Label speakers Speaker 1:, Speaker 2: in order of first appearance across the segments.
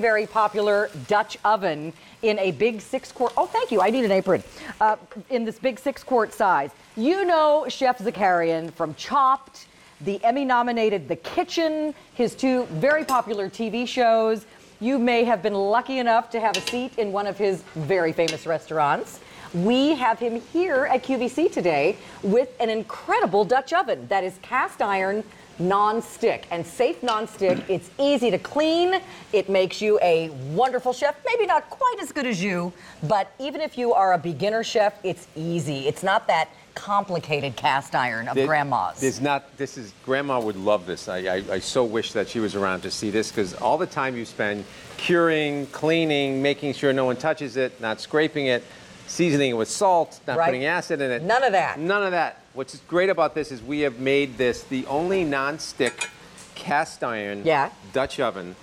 Speaker 1: very popular Dutch oven in a big six quart. Oh, thank you. I need an apron. Uh, in this big six quart size. You know Chef Zakarian from Chopped, the Emmy nominated The Kitchen, his two very popular TV shows. You may have been lucky enough to have a seat in one of his very famous restaurants. We have him here at QVC today with an incredible Dutch oven that is cast iron non-stick and safe non-stick it's easy to clean it makes you a wonderful chef maybe not quite as good as you but even if you are a beginner chef it's easy it's not that complicated cast iron of
Speaker 2: There-
Speaker 1: grandma's
Speaker 2: There's not. This is grandma would love this. I, I, I so wish that she was around to see this because all the time you spend curing, cleaning, making sure no one touches it, not scraping it, seasoning it with salt, not
Speaker 1: Right.
Speaker 2: putting acid in it.
Speaker 1: None of that.
Speaker 2: None of that. What's great about this is we have made this the only non-stick cast iron
Speaker 1: Yeah.
Speaker 2: Dutch oven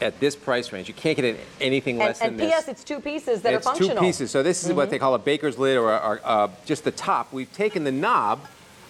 Speaker 2: at this price range. You can't get it anything
Speaker 1: and,
Speaker 2: less
Speaker 1: and
Speaker 2: than
Speaker 1: ps
Speaker 2: this.
Speaker 1: it's two pieces that
Speaker 2: it's
Speaker 1: are functional Mm-hmm.
Speaker 2: two pieces. So this is what they call a baker's lid or, or uh, just the top. We've taken the knob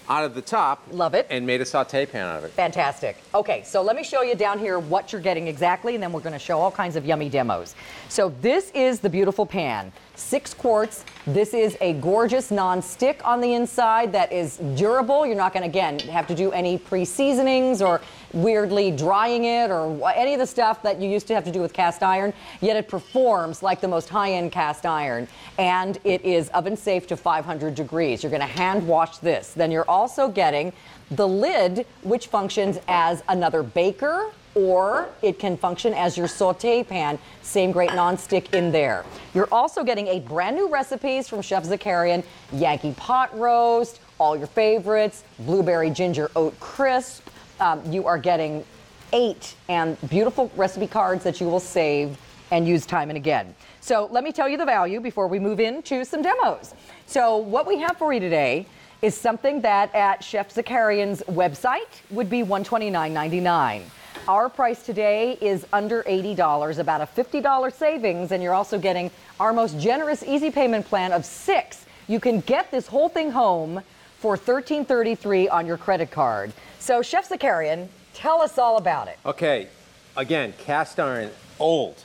Speaker 2: out of the top.
Speaker 1: Love it.
Speaker 2: And made a saute pan out of it.
Speaker 1: Fantastic. Okay, so let me show you down here what you're getting exactly, and then we're going to show all kinds of yummy demos. So this is the beautiful pan, six quarts. This is a gorgeous non-stick on the inside that is durable. You're not going to again have to do any pre-seasonings or weirdly drying it or any of the stuff that you used to have to do with cast iron. Yet it performs like the most high-end cast iron, and it is oven safe to 500 degrees. You're going to hand wash this. Then you're also getting the lid, which functions as another baker or it can function as your saute pan. Same great nonstick in there. You're also getting eight brand new recipes from Chef Zakarian Yankee pot roast, all your favorites, blueberry ginger oat crisp. Um, you are getting eight and beautiful recipe cards that you will save and use time and again. So let me tell you the value before we move into some demos. So what we have for you today is something that at Chef Zakarian's website would be $129.99. Our price today is under $80, about a $50 savings, and you're also getting our most generous easy payment plan of six. You can get this whole thing home for $13.33 on your credit card. So, Chef Zakarian, tell us all about it.
Speaker 2: Okay, again, cast iron, old.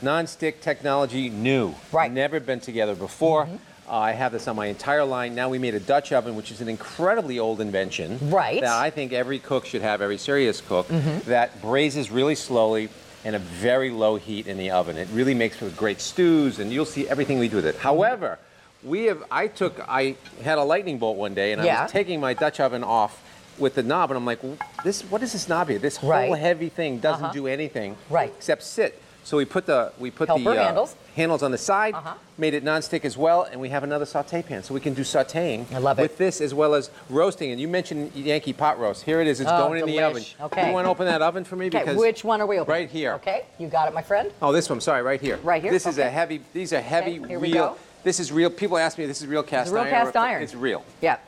Speaker 2: Non-stick technology, new.
Speaker 1: Right.
Speaker 2: Never been together before. Mm-hmm. Uh, I have this on my entire line. Now we made a Dutch oven, which is an incredibly old invention.
Speaker 1: Right.
Speaker 2: That I think every cook should have, every serious cook, that braises really slowly and a very low heat in the oven. It really makes for great stews, and you'll see everything we do with it.
Speaker 1: Mm-hmm.
Speaker 2: However, we have. I took. I had a lightning bolt one day, and I
Speaker 1: Yeah.
Speaker 2: was taking my Dutch oven off with the knob, and I'm like, "This. What is this knob here? This whole
Speaker 1: Right.
Speaker 2: heavy thing doesn't
Speaker 1: Uh-huh.
Speaker 2: do anything
Speaker 1: Right.
Speaker 2: except sit." So we put the we put
Speaker 1: Helper
Speaker 2: the uh,
Speaker 1: handles.
Speaker 2: handles on the side,
Speaker 1: Uh-huh.
Speaker 2: made it non-stick as well, and we have another saute pan, so we can do sautéing.
Speaker 1: I love it.
Speaker 2: with this as well as roasting. And you mentioned Yankee pot roast. Here it is. It's
Speaker 1: Oh,
Speaker 2: going in the oven.
Speaker 1: Okay.
Speaker 2: You want to open that oven for me
Speaker 1: Okay,
Speaker 2: because
Speaker 1: which one are we opening?
Speaker 2: right here.
Speaker 1: Okay, you got it, my friend.
Speaker 2: Oh, this one. Sorry, right here.
Speaker 1: Right here?
Speaker 2: This is a heavy. These are heavy,
Speaker 1: here we
Speaker 2: real.
Speaker 1: go.
Speaker 2: This is real. People ask me, this is real cast
Speaker 1: real
Speaker 2: iron.
Speaker 1: Real cast iron.
Speaker 2: It's real.
Speaker 1: Yeah.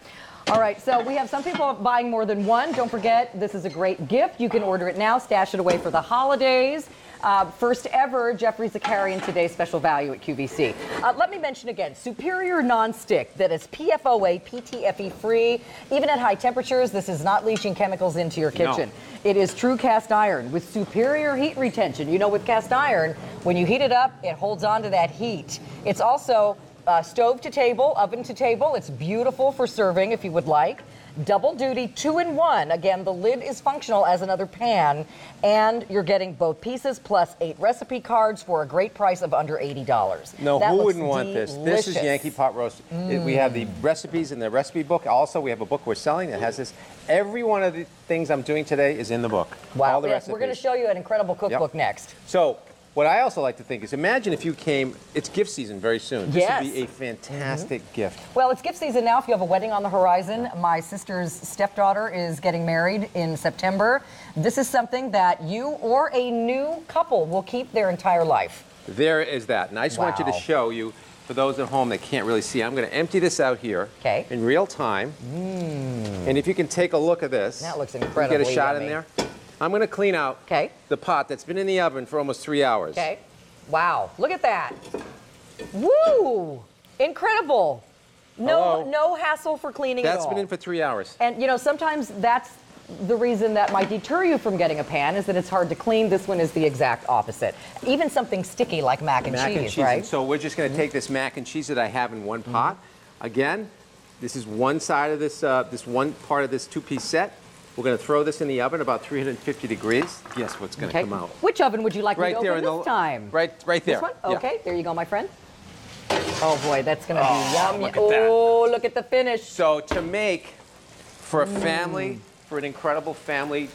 Speaker 1: All right, so we have some people buying more than one. Don't forget, this is a great gift. You can order it now, stash it away for the holidays. Uh, first ever Geoffrey Zakarian Today special value at QVC. Uh, let me mention again Superior Non-Stick that is PFOA, PTFE free. Even at high temperatures, this is not leaching chemicals into your
Speaker 2: No.
Speaker 1: kitchen. It is true cast iron with superior heat retention. You know, with cast iron, when you heat it up, it holds on to that heat. It's also uh, stove to table, oven to table. It's beautiful for serving if you would like. Double duty, two in one. Again, the lid is functional as another pan, and you're getting both pieces plus eight recipe cards for a great price of under $80.
Speaker 2: No,
Speaker 1: That
Speaker 2: who wouldn't want this? This is.
Speaker 1: Mm.
Speaker 2: Yankee pot roast. It- we have the recipes in the recipe book. Also, we have a book we're selling that has this. Every one of the things I'm doing today is in the book.
Speaker 1: Wow,
Speaker 2: All the
Speaker 1: yes,
Speaker 2: recipes.
Speaker 1: we're going to show you an incredible cookbook next.
Speaker 2: So, what I also like to think is imagine if you came, it's gift season very soon. This
Speaker 1: Yes.
Speaker 2: would be a fantastic mm-hmm. gift.
Speaker 1: Well, it's gift season now if you have a wedding on the horizon. My sister's stepdaughter is getting married in September. This is something that you or a new couple will keep their entire life.
Speaker 2: There is that. And I just want you to show you, for those at home that can't really see, I'm going to empty this out here
Speaker 1: 'Kay.
Speaker 2: in real time. Mm. And if you can take a look at this.
Speaker 1: That looks
Speaker 2: you Get a shot
Speaker 1: yummy.
Speaker 2: in there. I'm going to clean out
Speaker 1: 'Kay.
Speaker 2: the pot that's been in the oven for almost three hours.
Speaker 1: Okay. Wow. Look at that. Woo! Incredible. No,
Speaker 2: Hello?
Speaker 1: no hassle for cleaning at
Speaker 2: That's been in for three hours.
Speaker 1: And you know, sometimes that's the reason that might deter you from getting a pan is that it's hard to clean. This one is the exact opposite. Even something sticky like mac and
Speaker 2: mac
Speaker 1: cheese,
Speaker 2: and cheese.
Speaker 1: right?
Speaker 2: So we're just going to take this mac and cheese that I have in one pot. Again, this is one side of this, uh, this one part of this two-piece set. We're going to throw this in the oven about 350 degrees. Guess what's going to
Speaker 1: okay.
Speaker 2: come out?
Speaker 1: Which oven would you like
Speaker 2: Right
Speaker 1: me to
Speaker 2: there
Speaker 1: open
Speaker 2: in
Speaker 1: this
Speaker 2: the
Speaker 1: time?
Speaker 2: right, right there.
Speaker 1: This one?
Speaker 2: Yeah.
Speaker 1: Okay, there you go, my friend. Oh boy, that's gonna be yummy.
Speaker 2: look
Speaker 1: oh, look at the finish.
Speaker 2: So to make for a
Speaker 1: Mm.
Speaker 2: family, for an incredible family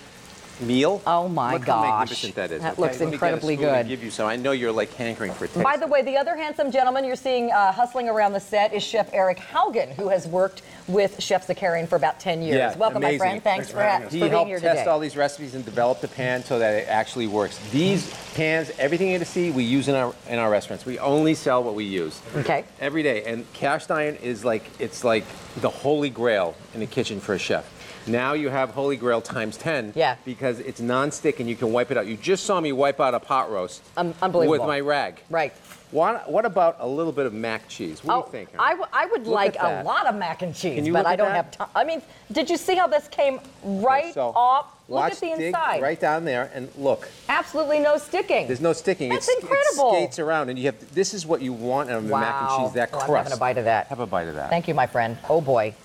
Speaker 2: meal.
Speaker 1: Oh, my
Speaker 2: look how
Speaker 1: gosh.
Speaker 2: magnificent that is.
Speaker 1: That
Speaker 2: okay?
Speaker 1: looks
Speaker 2: Let me get a
Speaker 1: incredibly
Speaker 2: spoon and
Speaker 1: good.
Speaker 2: Give you some. I know you're like hankering for taste.
Speaker 1: By the way, the other handsome gentleman you're seeing uh, hustling around the set is Chef Eric Haugen, who has worked with Chef Zakarian for about 10 years.
Speaker 2: Yeah,
Speaker 1: Welcome,
Speaker 2: amazing.
Speaker 1: my friend. Thanks, for, ha- for
Speaker 2: He
Speaker 1: being
Speaker 2: helped
Speaker 1: here
Speaker 2: test all these recipes and develop the pan so that it actually works. These pans, everything you're going to see, we use in our in our restaurants. We only sell what we use.
Speaker 1: Okay.
Speaker 2: Every day, and cast iron is like it's like the holy grail in the kitchen for a chef. Now you have holy grail times 10
Speaker 1: Yeah.
Speaker 2: because it's non-stick and you can wipe it out. You just saw me wipe out a pot roast
Speaker 1: Um, unbelievable.
Speaker 2: with my rag.
Speaker 1: Right.
Speaker 2: What, what about a little bit of mac cheese? What
Speaker 1: Oh,
Speaker 2: do you think?
Speaker 1: I, would
Speaker 2: Look
Speaker 1: like a lot of mac and cheese, but I don't
Speaker 2: that?
Speaker 1: have time. I mean, did you see how this came right
Speaker 2: So,
Speaker 1: off? Look at the inside.
Speaker 2: right down there and look.
Speaker 1: Absolutely no sticking.
Speaker 2: There's no sticking.
Speaker 1: That's
Speaker 2: it's,
Speaker 1: incredible.
Speaker 2: It skates around, and you have. This is what you want out of the mac and cheese. That
Speaker 1: Oh,
Speaker 2: crust.
Speaker 1: I'm having a bite of that.
Speaker 2: Have a bite of that.
Speaker 1: Thank you, my friend. Oh boy.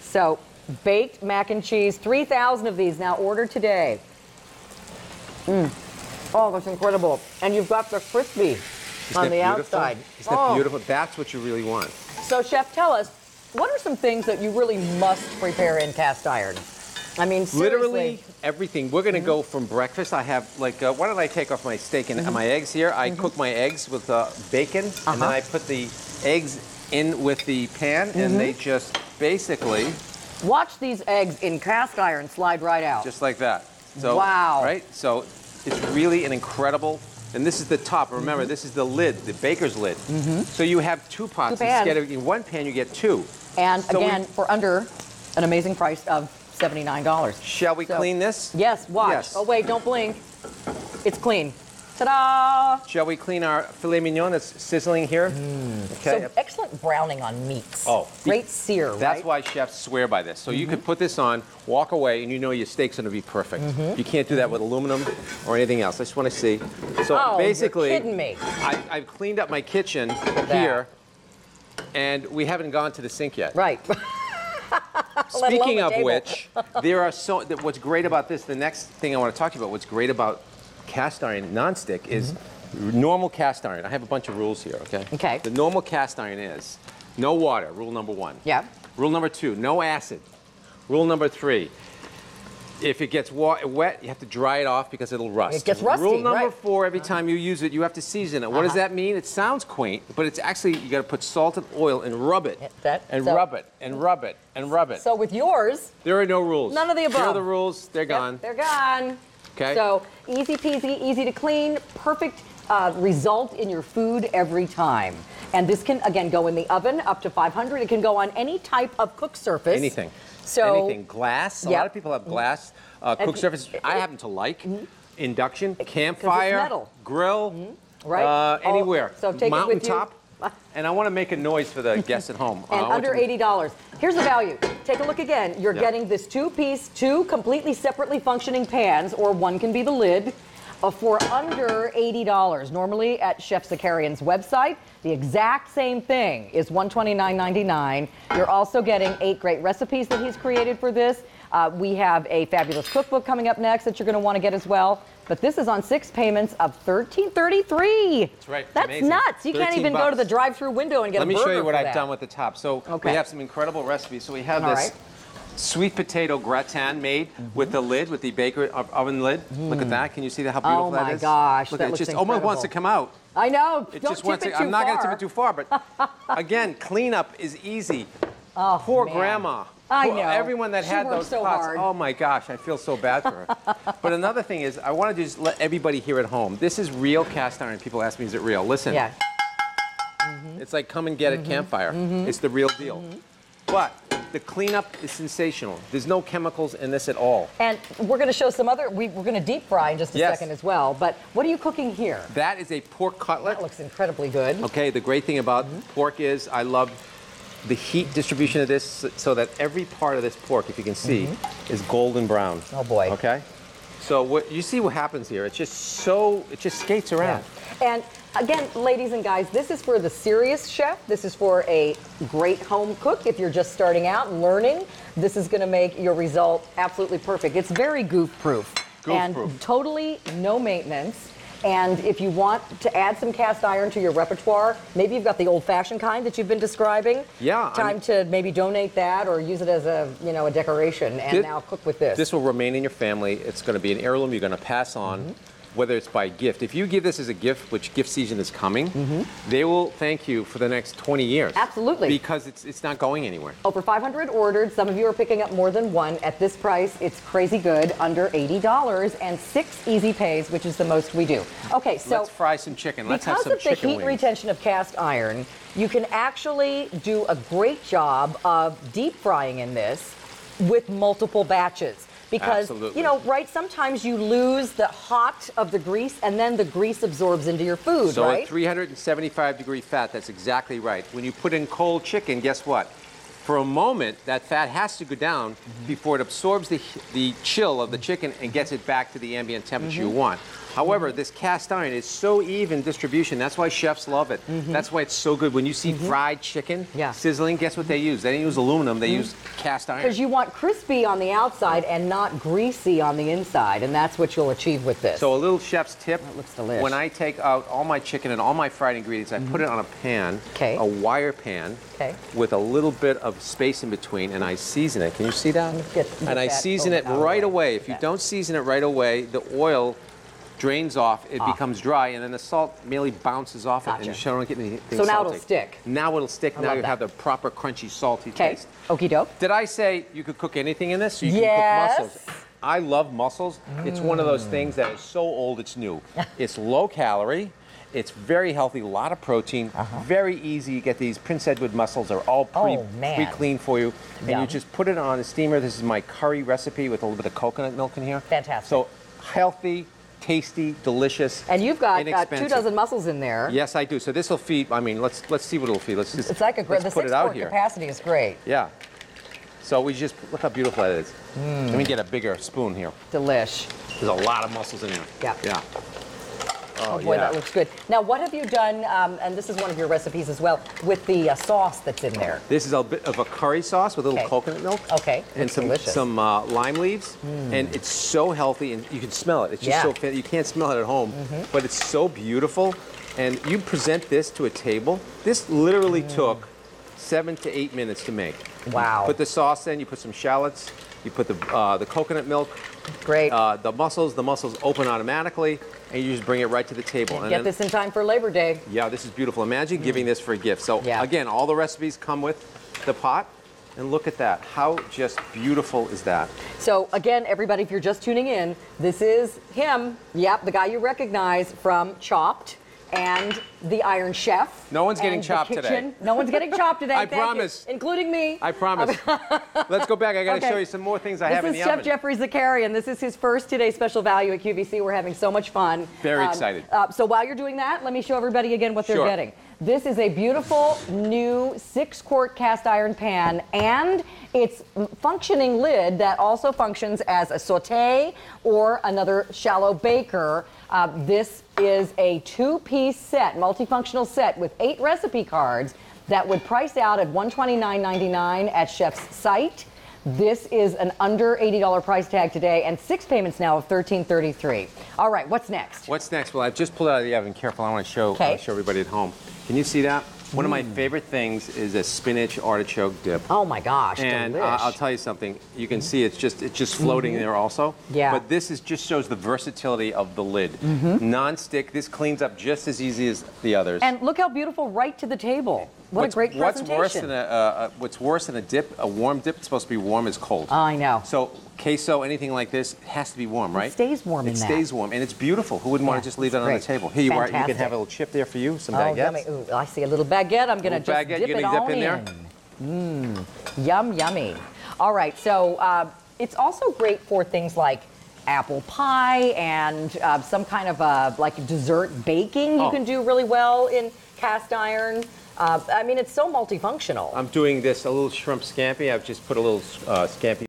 Speaker 1: So, baked mac and cheese, 3,000 of these now ordered today. Mm. Oh, that's incredible. And you've got the crispy
Speaker 2: Isn't
Speaker 1: on the
Speaker 2: beautiful?
Speaker 1: outside.
Speaker 2: Isn't that
Speaker 1: Oh.
Speaker 2: beautiful? That's what you really want.
Speaker 1: So, chef, tell us, what are some things that you really must prepare in cast iron? I mean, seriously.
Speaker 2: Literally everything. We're gonna go from breakfast. I have like, uh, why don't I take off my steak and my eggs here? I cook my eggs with uh, bacon, and then
Speaker 1: Uh-huh.
Speaker 2: I put the eggs in with the pan, and they just basically
Speaker 1: Watch these eggs in cast iron slide right out.
Speaker 2: just like that. So,
Speaker 1: Wow.
Speaker 2: Right? So it's really an incredible. And this is the top. Remember,
Speaker 1: Mm-hmm.
Speaker 2: this is the lid, the baker's lid. So you have two pots.
Speaker 1: Two.
Speaker 2: Instead of in one pan, you get two.
Speaker 1: and
Speaker 2: So we-
Speaker 1: again, for under an amazing price of $79.
Speaker 2: Shall we
Speaker 1: So-
Speaker 2: clean this?
Speaker 1: Yes, watch.
Speaker 2: Yes.
Speaker 1: Oh, wait, don't blink. It's clean. Ta-da!
Speaker 2: Shall we clean our filet mignon that's sizzling here? Okay.
Speaker 1: So excellent browning on meats.
Speaker 2: Oh,
Speaker 1: great sear,
Speaker 2: That's
Speaker 1: right?
Speaker 2: why chefs swear by this. So you
Speaker 1: Mm-hmm.
Speaker 2: could put this on, walk away, and you know your steak's going to be perfect. You can't do that with aluminum or anything else. I just want to see. So
Speaker 1: Oh, you're
Speaker 2: basically,
Speaker 1: kidding me.
Speaker 2: I, I've cleaned up my kitchen
Speaker 1: that.
Speaker 2: here, and we haven't gone to the sink yet.
Speaker 1: Right.
Speaker 2: Speaking of
Speaker 1: table.
Speaker 2: which, there are so. What's great about this? The next thing I want to talk to you about. What's great about cast iron nonstick is normal cast iron. I have a bunch of rules here. Okay.
Speaker 1: Okay.
Speaker 2: The normal cast iron is no water. Rule number one.
Speaker 1: Yeah.
Speaker 2: Rule number two, no acid. Rule number three, if it gets wet, you have to dry it off because it'll rust.
Speaker 1: It gets rusty,
Speaker 2: Rule number
Speaker 1: right.
Speaker 2: four, every time you use it, you have to season it. What does
Speaker 1: Uh-huh.
Speaker 2: that mean? It sounds quaint, but it's actually, you got to put salt and oil and rub it.
Speaker 1: That-
Speaker 2: and
Speaker 1: so-
Speaker 2: rub it, and rub it, and rub it.
Speaker 1: So with yours,
Speaker 2: there are no rules.
Speaker 1: None of the
Speaker 2: Here are
Speaker 1: above.
Speaker 2: the rules, they're
Speaker 1: yep,
Speaker 2: gone.
Speaker 1: they're gone.
Speaker 2: Okay.
Speaker 1: So easy peasy, easy to clean, perfect uh, result in your food every time. And this can again go in the oven up to 500. It can go on any type of cook surface.
Speaker 2: Anything.
Speaker 1: So
Speaker 2: Anything. Glass. A
Speaker 1: Yep.
Speaker 2: lot of people have glass uh, cook surface. I happen to like. Induction, campfire,
Speaker 1: metal.
Speaker 2: grill,
Speaker 1: Right.
Speaker 2: uh,
Speaker 1: Oh,
Speaker 2: anywhere.
Speaker 1: so take it with you.
Speaker 2: And I want to make a noise for the guests at home. Uh,
Speaker 1: and
Speaker 2: want
Speaker 1: under $80. Here's the value. Take a look again. You're
Speaker 2: Yeah.
Speaker 1: getting this two-piece, two completely separately functioning pans, or one can be the lid, uh, for under $80. Normally at Chef Zakarian's website, the exact same thing is $129.99. You're also getting eight great recipes that he's created for this. Uh, we have a fabulous cookbook coming up next that you're going to want to get as well. But this is on six payments of $13.33. That's
Speaker 2: right.
Speaker 1: That's
Speaker 2: amazing.
Speaker 1: nuts. You can't
Speaker 2: 13
Speaker 1: even go to the drive-through window and get
Speaker 2: Let
Speaker 1: a
Speaker 2: me show you what I've
Speaker 1: that.
Speaker 2: done with the top. So
Speaker 1: Okay.
Speaker 2: we have some incredible recipes. So we have
Speaker 1: All
Speaker 2: this
Speaker 1: right.
Speaker 2: Sweet potato gratin made
Speaker 1: Mm-hmm.
Speaker 2: with the lid, with the baker oven lid. Look at that. Can you see how beautiful that
Speaker 1: Mm. Oh my gosh,
Speaker 2: Look
Speaker 1: that
Speaker 2: at it. just almost wants to come out.
Speaker 1: I know.
Speaker 2: It
Speaker 1: Don't
Speaker 2: just
Speaker 1: tip
Speaker 2: wants
Speaker 1: it
Speaker 2: to. I'm not going to tip it too far, but again, cleanup is easy.
Speaker 1: Oh,
Speaker 2: Poor
Speaker 1: man.
Speaker 2: grandma.
Speaker 1: I know.
Speaker 2: Everyone that
Speaker 1: She
Speaker 2: had those
Speaker 1: so
Speaker 2: pots.
Speaker 1: hard.
Speaker 2: Oh my gosh, I feel so bad for her. but another thing is, I want to just let everybody here at home. This is real cast iron. People ask me, is it real? Listen.
Speaker 1: Yeah.
Speaker 2: It's like come and get
Speaker 1: Mm-hmm.
Speaker 2: at campfire. It's the real deal. But the cleanup is sensational. There's no chemicals in this at all.
Speaker 1: And we're going to show some other. We, we're going to deep fry in just a
Speaker 2: Yes.
Speaker 1: second as well. But what are you cooking here?
Speaker 2: That is a pork cutlet.
Speaker 1: That looks incredibly good.
Speaker 2: Okay, the great thing about
Speaker 1: Mm-hmm.
Speaker 2: pork is I love the heat distribution of this so that every part of this pork, if you can see, is golden brown.
Speaker 1: Oh, boy.
Speaker 2: Okay. So what you see what happens here? It's just so it just skates around.
Speaker 1: Yeah. And again, ladies and guys, this is for the serious chef. This is for a great home cook. If you're just starting out and learning, this is going to make your result absolutely perfect. It's very goof proof. And totally no maintenance. And if you want to add some cast iron to your repertoire, maybe you've got the old-fashioned kind that you've been describing.
Speaker 2: Yeah,
Speaker 1: Time to maybe donate that or use it as a you know a decoration and
Speaker 2: Thi-
Speaker 1: now cook with this.
Speaker 2: This will remain in your family. It's going to be an heirloom you're going to pass on,
Speaker 1: Mm-hmm.
Speaker 2: Whether it's by gift. If you give this as a gift, which gift season is coming, they will thank you for the next 20 years.
Speaker 1: Mm-hmm. Absolutely.
Speaker 2: Because it's, it's not going anywhere.
Speaker 1: Over 500 ordered. Some of you are picking up more than one. At this price, it's crazy good, under $80, and six easy pays, which is the most we do. Okay, so
Speaker 2: Let's fry some chicken. Let's have
Speaker 1: because
Speaker 2: some
Speaker 1: of the heat
Speaker 2: wings.
Speaker 1: retention of cast iron, you can actually do a great job of deep frying in this with multiple batches. Because,
Speaker 2: Absolutely.
Speaker 1: you know, right, sometimes you lose the hot of the grease and then the grease absorbs into your food,
Speaker 2: So
Speaker 1: right?
Speaker 2: at 375 degree fat, that's exactly right. When you put in cold chicken, guess what? For a moment, that fat has to go down
Speaker 1: Mm-hmm.
Speaker 2: before it absorbs the, the chill of the chicken and gets it back to the ambient temperature
Speaker 1: Mm-hmm.
Speaker 2: you want. However, this cast iron is so even distribution. That's why chefs love it. That's why it's so good. When you see fried chicken
Speaker 1: Mm-hmm. Yeah. Mm-hmm.
Speaker 2: sizzling, guess what they use? They didn't use aluminum, they use cast iron.
Speaker 1: Because you want crispy on the outside and not greasy on the inside, and that's what you'll achieve with this.
Speaker 2: So a little chef's tip.
Speaker 1: That looks delish.
Speaker 2: When I take out all my chicken and all my fried ingredients, I put it on a pan,
Speaker 1: Mm-hmm.
Speaker 2: a wire pan, with a little bit of space in between, and I season it. Can you see that?
Speaker 1: Get- get
Speaker 2: and I season it
Speaker 1: out of the
Speaker 2: right away. If you don't season it right away, the oil drains off, it
Speaker 1: Ah.
Speaker 2: becomes dry, and then the salt merely bounces off it, and
Speaker 1: Gotcha.
Speaker 2: you don't get anything
Speaker 1: So now it'll
Speaker 2: salty.
Speaker 1: stick.
Speaker 2: Now it'll stick. Now
Speaker 1: love
Speaker 2: you
Speaker 1: that.
Speaker 2: have the proper crunchy, salty
Speaker 1: okay,
Speaker 2: taste.
Speaker 1: okie doke.
Speaker 2: Did I say you could cook anything in this? So you
Speaker 1: Yes.
Speaker 2: can cook mussels. I love mussels. It's one of those things that is so old it's new. it's low calorie. It's very healthy, a lot of protein, very easy. You get these Prince Edward mussels they're all pre
Speaker 1: Uh-huh. Oh, man.
Speaker 2: pre cleaned for you, and
Speaker 1: Yum.
Speaker 2: you just put it on a steamer. This is my curry recipe with a little bit of coconut milk in here.
Speaker 1: Fantastic.
Speaker 2: So healthy, tasty, delicious,
Speaker 1: And you've got uh, two
Speaker 2: inexpensive.
Speaker 1: dozen mussels in there.
Speaker 2: Yes, I do. So this will feed. I mean, let's let's see what it'll feed. Let's just
Speaker 1: It's like a great,
Speaker 2: let's
Speaker 1: the
Speaker 2: put
Speaker 1: six
Speaker 2: it out
Speaker 1: quart
Speaker 2: here.
Speaker 1: capacity is great.
Speaker 2: Yeah. So we just look how beautiful that is. Let me get a bigger spoon here.
Speaker 1: Delish.
Speaker 2: There's a lot of mussels in here.
Speaker 1: Yeah.
Speaker 2: Yeah.
Speaker 1: Oh, boy,
Speaker 2: yeah.
Speaker 1: that looks good. Now, what have you done, um, and this is one of your recipes as well, with the uh, sauce that's in there?
Speaker 2: This is a bit of a curry sauce with a little
Speaker 1: Okay.
Speaker 2: coconut milk.
Speaker 1: Okay,
Speaker 2: And
Speaker 1: looks
Speaker 2: some
Speaker 1: delicious.
Speaker 2: some uh, lime leaves, and it's so healthy, and you can smell it. It's just
Speaker 1: Yeah.
Speaker 2: so fa- you can't smell it at home, but it's so beautiful. And you present this to a table. This literally took seven to eight minutes to make.
Speaker 1: Wow.
Speaker 2: Put the sauce in. You put some shallots. You put the uh, the coconut milk.
Speaker 1: Great.
Speaker 2: Uh, the mussels, the mussels open automatically, and you just bring it right to the table. And
Speaker 1: Get
Speaker 2: then-
Speaker 1: this in time for Labor Day.
Speaker 2: Yeah, this is beautiful. Imagine giving this for a gift. So
Speaker 1: Yeah.
Speaker 2: again, all the recipes come with the pot, and look at that. How just beautiful is that?
Speaker 1: So, again, everybody, if you're just tuning in, this is him. Yep, the guy you recognize from Chopped and the Iron Chef.
Speaker 2: No one's getting chopped today.
Speaker 1: No one's getting chopped today.
Speaker 2: I
Speaker 1: thank you,
Speaker 2: promise.
Speaker 1: including me.
Speaker 2: I promise. Let's go back. I got to
Speaker 1: Okay.
Speaker 2: show you some more things I
Speaker 1: This
Speaker 2: have in
Speaker 1: is
Speaker 2: the
Speaker 1: Chef
Speaker 2: oven.
Speaker 1: Geoffrey Zakarian. This is his first Today Special Value at QVC. We're having so much fun.
Speaker 2: Very excited.
Speaker 1: Uh, so while you're doing that, let me show everybody again what they're
Speaker 2: Sure.
Speaker 1: getting. This is a beautiful new six quart cast iron pan and its functioning lid that also functions as a saute or another shallow baker. Uh, this is a two piece set, multifunctional set with eight recipe cards that would price out at $129.99 at Chef's site. This is an under $80 price tag today and six payments now of $13.33. All right, what's next?
Speaker 2: What's next? Well, I've just pulled it out of the oven. Careful, I want to show, uh, show everybody at home. Can you see that? One of my
Speaker 1: Mm.
Speaker 2: favorite things is a spinach artichoke dip.
Speaker 1: Oh my gosh,
Speaker 2: And
Speaker 1: delish. Mm-hmm.
Speaker 2: I'll tell you something. You can see it's just it's just floating there also.
Speaker 1: Yeah.
Speaker 2: But this is just shows the versatility of the lid. Non-stick. This cleans up just as easy as the others.
Speaker 1: And look how beautiful right to the table. What
Speaker 2: what's,
Speaker 1: a great presentation.
Speaker 2: what's worse than a uh, uh, what's worse than a dip? A warm dip. It's supposed to be warm is cold.
Speaker 1: I know.
Speaker 2: So queso, anything like this, has to be warm, right?
Speaker 1: stays warm
Speaker 2: It
Speaker 1: in that.
Speaker 2: stays warm, and it's beautiful. Who wouldn't want to just leave
Speaker 1: it's
Speaker 2: it on the table? Here you are. You can have a little chip there for you. Some
Speaker 1: Oh,
Speaker 2: baguettes.
Speaker 1: yummy. Ooh, I see a little baguette. I'm going to just
Speaker 2: baguette,
Speaker 1: dip it all
Speaker 2: dip in there?
Speaker 1: Mmm, yum, yummy. All right, so uh, it's also great for things like apple pie and uh, some kind of uh, like dessert baking. You
Speaker 2: Oh.
Speaker 1: can do really well in cast iron. Uh, I mean, it's so multifunctional.
Speaker 2: I'm doing this a little shrimp scampi. I've just put a little uh, scampi